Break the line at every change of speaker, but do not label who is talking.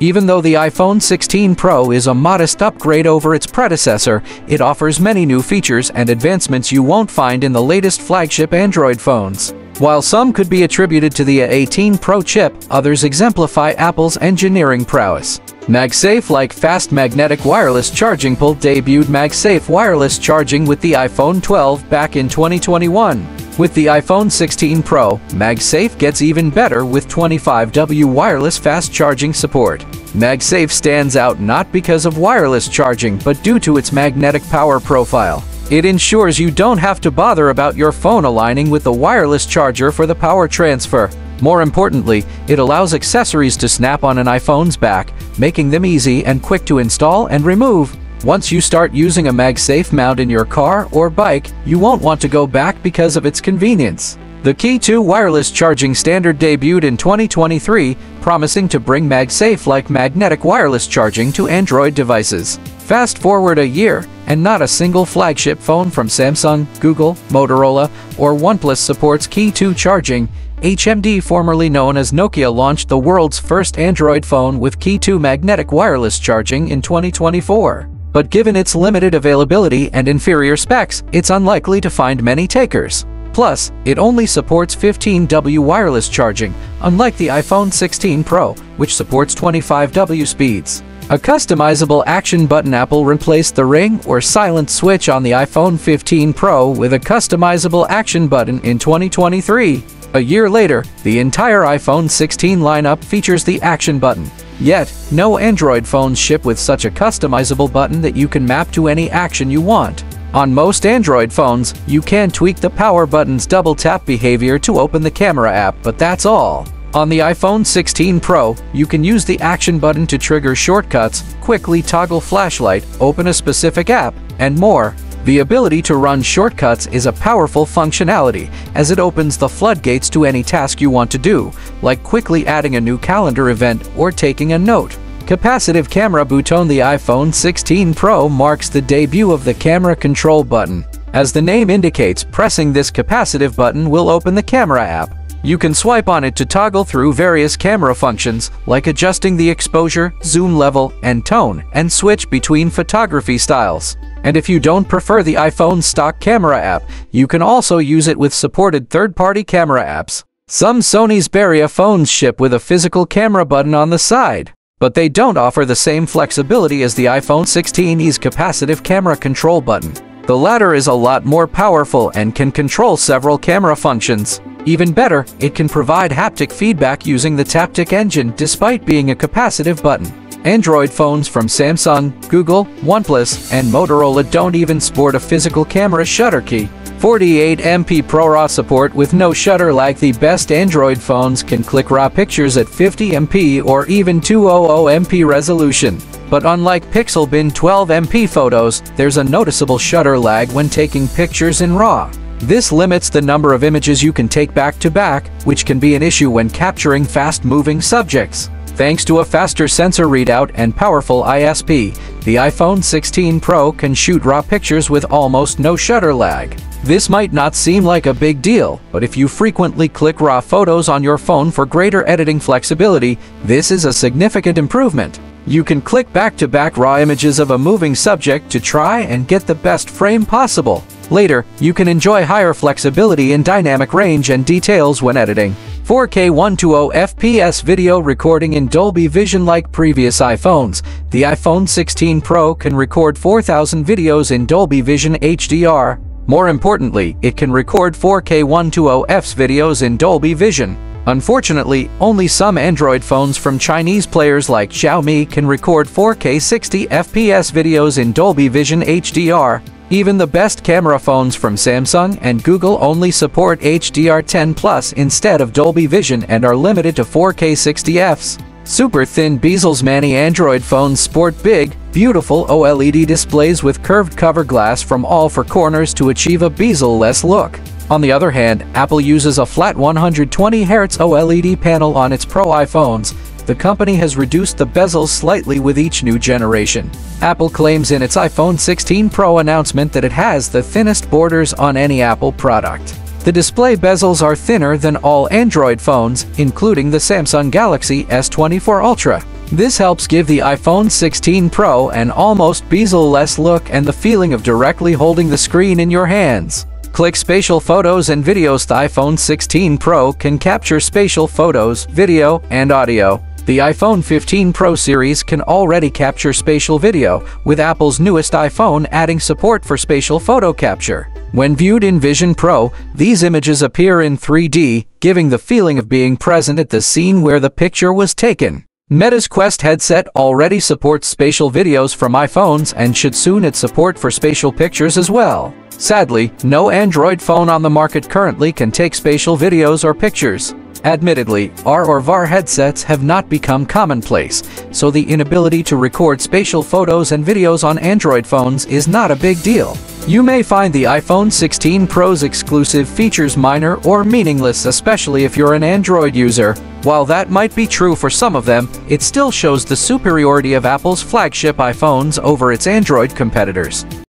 Even though the iPhone 16 Pro is a modest upgrade over its predecessor, it offers many new features and advancements you won't find in the latest flagship Android phones. While some could be attributed to the A18 Pro chip, others exemplify Apple's engineering prowess. MagSafe like fast magnetic wireless charging port debuted MagSafe wireless charging with the iPhone 12 back in 2021. With the iPhone 16 Pro, MagSafe gets even better with 25W wireless fast charging support. MagSafe stands out not because of wireless charging but due to its magnetic power profile. It ensures you don't have to bother about your phone aligning with the wireless charger for the power transfer. More importantly, it allows accessories to snap on an iPhone's back, making them easy and quick to install and remove. Once you start using a MagSafe mount in your car or bike, you won't want to go back because of its convenience. The Qi 2 wireless charging standard debuted in 2023, promising to bring MagSafe-like magnetic wireless charging to Android devices. Fast forward a year, and not a single flagship phone from Samsung, Google, Motorola, or OnePlus supports Qi 2 charging. HMD, formerly known as Nokia, launched the world's first Android phone with Qi 2 magnetic wireless charging in 2024. But given its limited availability and inferior specs, it's unlikely to find many takers. Plus, it only supports 15W wireless charging, unlike the iPhone 16 Pro, which supports 25W speeds. A customizable action button Apple replaced the ring or silent switch on the iPhone 15 Pro with a customizable action button in 2023. A year later, the entire iPhone 16 lineup features the action button. Yet, no Android phones ship with such a customizable button that you can map to any action you want. On most Android phones, you can tweak the power button's double tap behavior to open the camera app, but that's all. On the iPhone 16 Pro, you can use the action button to trigger shortcuts, quickly toggle flashlight, open a specific app, and more. The ability to run shortcuts is a powerful functionality, as it opens the floodgates to any task you want to do, like quickly adding a new calendar event or taking a note. Capacitive camera button The iPhone 16 Pro marks the debut of the camera control button. As the name indicates, pressing this capacitive button will open the camera app. You can swipe on it to toggle through various camera functions, like adjusting the exposure, zoom level, and tone, and switch between photography styles. And if you don't prefer the iPhone stock camera app, you can also use it with supported third-party camera apps. Some Sony Xperia phones ship with a physical camera button on the side, but they don't offer the same flexibility as the iPhone 16e's capacitive camera control button. The latter is a lot more powerful and can control several camera functions. Even better, it can provide haptic feedback using the Taptic engine despite being a capacitive button. Android phones from Samsung, Google, OnePlus, and Motorola don't even sport a physical camera shutter key. 48MP ProRAW support with no shutter like the best Android phones can click RAW pictures at 50MP or even 200MP resolution. But unlike Pixel Bin 12MP photos, there's a noticeable shutter lag when taking pictures in RAW. This limits the number of images you can take back to back, which can be an issue when capturing fast-moving subjects. Thanks to a faster sensor readout and powerful ISP, the iPhone 16 Pro can shoot RAW pictures with almost no shutter lag. This might not seem like a big deal, but if you frequently click RAW photos on your phone for greater editing flexibility, this is a significant improvement. You can click back-to-back -back RAW images of a moving subject to try and get the best frame possible. Later, you can enjoy higher flexibility in dynamic range and details when editing. 4K 120 FPS video recording in Dolby Vision like previous iPhones. The iPhone 16 Pro can record 4,000 videos in Dolby Vision HDR. More importantly, it can record 4K 120Fs videos in Dolby Vision. Unfortunately, only some Android phones from Chinese players like Xiaomi can record 4K 60 FPS videos in Dolby Vision HDR. Even the best camera phones from Samsung and Google only support HDR10 Plus instead of Dolby Vision and are limited to 4K 60fs. Super thin bezels Many Android phones sport big, beautiful OLED displays with curved cover glass from all four corners to achieve a bezel-less look. On the other hand, Apple uses a flat 120Hz OLED panel on its Pro iPhones, the company has reduced the bezels slightly with each new generation. Apple claims in its iPhone 16 Pro announcement that it has the thinnest borders on any Apple product. The display bezels are thinner than all Android phones, including the Samsung Galaxy S24 Ultra. This helps give the iPhone 16 Pro an almost bezel-less look and the feeling of directly holding the screen in your hands. Click spatial photos and videos The iPhone 16 Pro can capture spatial photos, video, and audio. The iPhone 15 Pro series can already capture spatial video, with Apple's newest iPhone adding support for spatial photo capture. When viewed in Vision Pro, these images appear in 3D, giving the feeling of being present at the scene where the picture was taken. Meta's Quest headset already supports spatial videos from iPhones and should soon add support for spatial pictures as well. Sadly, no Android phone on the market currently can take spatial videos or pictures. Admittedly, AR or VR headsets have not become commonplace, so the inability to record spatial photos and videos on Android phones is not a big deal. You may find the iPhone 16 Pro's exclusive features minor or meaningless especially if you're an Android user. While that might be true for some of them, it still shows the superiority of Apple's flagship iPhones over its Android competitors.